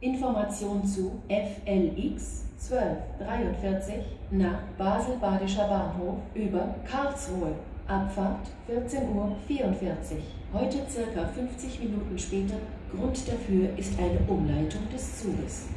Information zu FLX 1243 nach Basel-Badischer Bahnhof über Karlsruhe. Abfahrt 14.44 Uhr. Heute circa 50 Minuten später. Grund dafür ist eine Umleitung des Zuges.